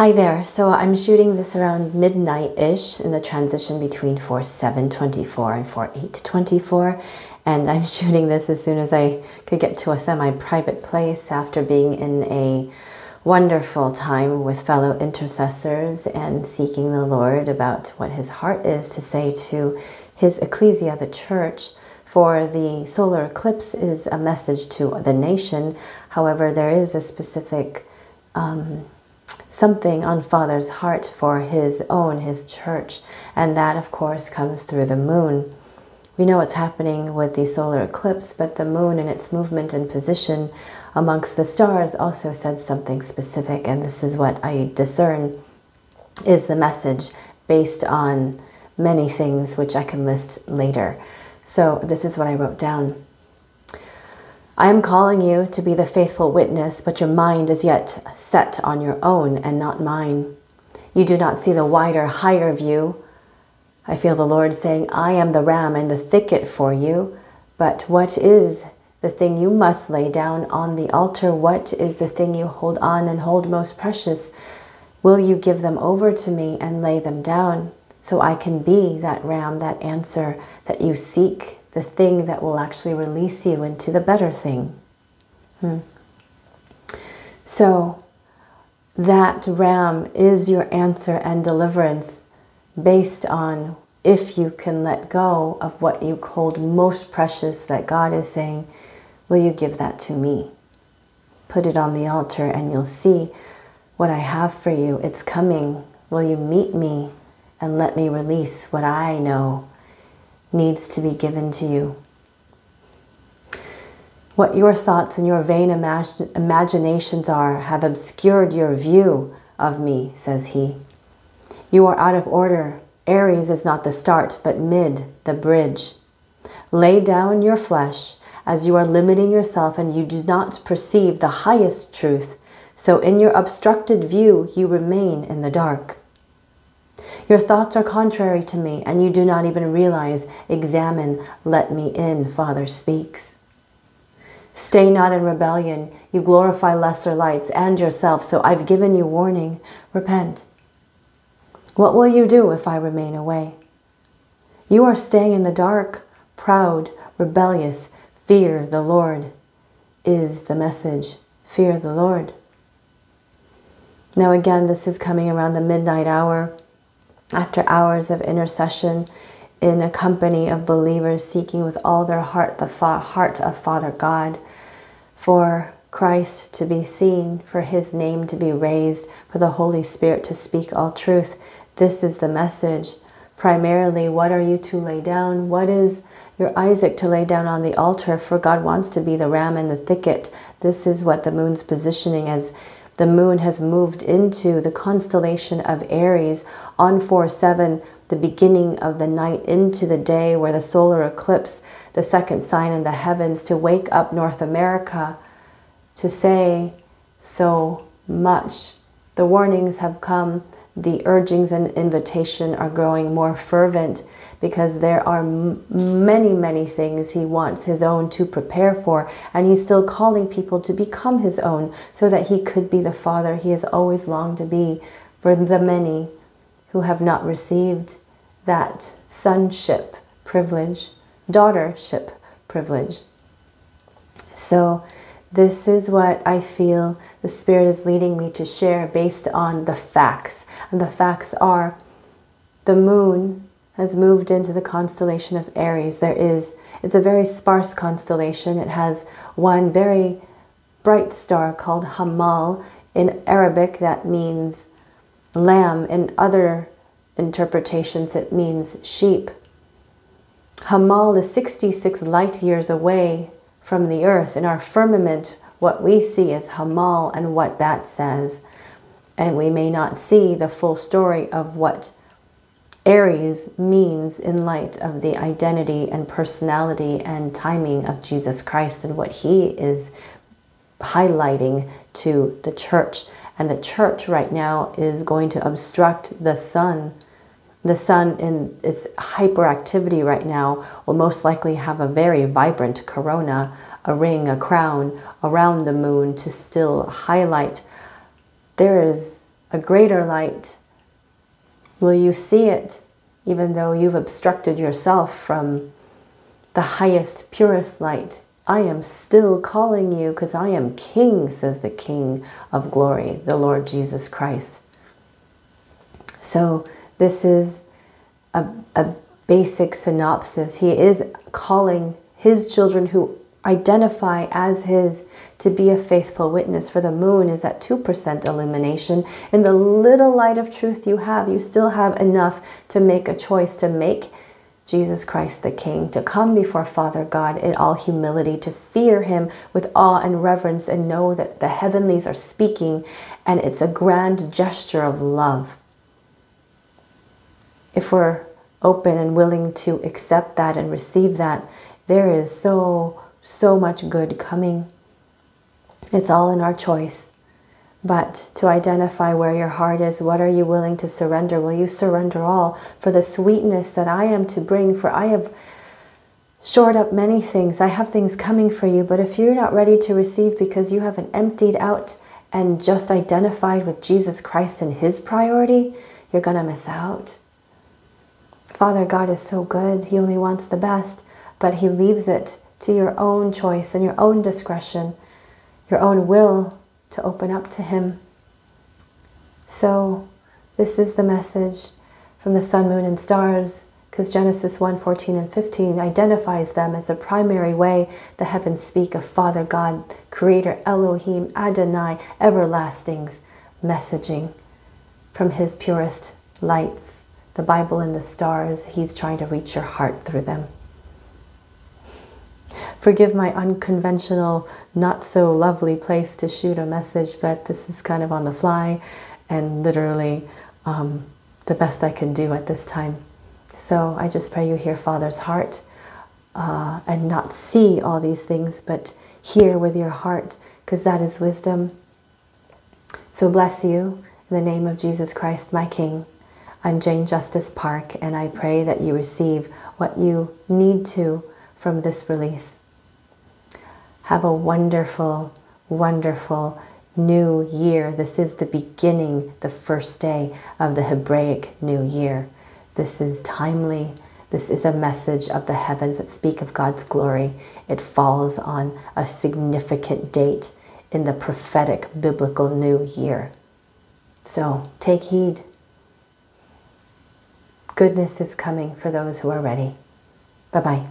Hi there. So I'm shooting this around midnight-ish in the transition between 4724 and 4824. And I'm shooting this as soon as I could get to a semi-private place after being in a wonderful time with fellow intercessors and seeking the Lord about what his heart is to say to his ecclesia, the church. For the solar eclipse is a message to the nation. However, there is a specific um, something on Father's heart for his own, his church, and that, of course, comes through the moon. We know what's happening with the solar eclipse, but the moon and its movement and position amongst the stars also says something specific, and this is what I discern is the message based on many things which I can list later. So this is what I wrote down. I am calling you to be the faithful witness, but your mind is yet set on your own and not mine. You do not see the wider, higher view. I feel the Lord saying, I am the ram in the thicket for you. But what is the thing you must lay down on the altar? What is the thing you hold on and hold most precious? Will you give them over to me and lay them down so I can be that ram, that answer that you seek the thing that will actually release you into the better thing. Hmm. So, that ram is your answer and deliverance based on if you can let go of what you hold most precious that God is saying, Will you give that to me? Put it on the altar and you'll see what I have for you. It's coming. Will you meet me and let me release what I know needs to be given to you. What your thoughts and your vain imag imaginations are have obscured your view of me, says he. You are out of order. Aries is not the start, but mid, the bridge. Lay down your flesh as you are limiting yourself and you do not perceive the highest truth. So in your obstructed view, you remain in the dark. Your thoughts are contrary to me, and you do not even realize. Examine, let me in, Father speaks. Stay not in rebellion. You glorify lesser lights and yourself, so I've given you warning. Repent. What will you do if I remain away? You are staying in the dark, proud, rebellious. Fear the Lord is the message. Fear the Lord. Now, again, this is coming around the midnight hour after hours of intercession in a company of believers seeking with all their heart the heart of Father God for Christ to be seen, for his name to be raised, for the Holy Spirit to speak all truth. This is the message. Primarily, what are you to lay down? What is your Isaac to lay down on the altar? For God wants to be the ram in the thicket. This is what the moon's positioning as the moon has moved into the constellation of Aries on 4-7, the beginning of the night into the day where the solar eclipse, the second sign in the heavens, to wake up North America, to say so much. The warnings have come, the urgings and invitation are growing more fervent because there are many, many things he wants his own to prepare for. And he's still calling people to become his own so that he could be the father he has always longed to be for the many who have not received that sonship privilege, daughtership privilege. So, this is what I feel the Spirit is leading me to share based on the facts. And the facts are the moon has moved into the constellation of Aries. There is, it's a very sparse constellation. It has one very bright star called Hamal. In Arabic, that means lamb. In other interpretations, it means sheep. Hamal is 66 light years away from the earth. In our firmament, what we see is Hamal and what that says. And we may not see the full story of what Aries means in light of the identity and personality and timing of Jesus Christ and what he is highlighting to the church. And the church right now is going to obstruct the sun. The sun in its hyperactivity right now will most likely have a very vibrant corona, a ring, a crown around the moon to still highlight there is a greater light? Will you see it even though you've obstructed yourself from the highest, purest light? I am still calling you because I am King, says the King of glory, the Lord Jesus Christ. So, this is a, a basic synopsis. He is calling his children who identify as his to be a faithful witness for the moon is at 2% illumination in the little light of truth you have you still have enough to make a choice to make Jesus Christ the King, to come before Father God in all humility, to fear Him with awe and reverence, and know that the heavenlies are speaking and it's a grand gesture of love. If we're open and willing to accept that and receive that, there is so, so much good coming. It's all in our choice. But to identify where your heart is, what are you willing to surrender? Will you surrender all for the sweetness that I am to bring? For I have shored up many things. I have things coming for you. But if you're not ready to receive because you haven't emptied out and just identified with Jesus Christ and his priority, you're going to miss out. Father God is so good. He only wants the best, but he leaves it to your own choice and your own discretion, your own will to open up to Him. So, this is the message from the sun, moon, and stars, because Genesis 1 14 and 15 identifies them as the primary way the heavens speak of Father God, Creator Elohim, Adonai, everlasting's messaging from His purest lights. The Bible and the stars, He's trying to reach your heart through them. Forgive my unconventional, not so lovely place to shoot a message, but this is kind of on the fly and literally um, the best I can do at this time. So I just pray you hear Father's heart uh, and not see all these things, but hear with your heart, because that is wisdom. So bless you in the name of Jesus Christ, my King. I'm Jane Justice Park, and I pray that you receive what you need to from this release. Have a wonderful, wonderful new year. This is the beginning, the first day of the Hebraic New Year. This is timely. This is a message of the heavens that speak of God's glory. It falls on a significant date in the prophetic biblical new year. So take heed. Goodness is coming for those who are ready. Bye bye.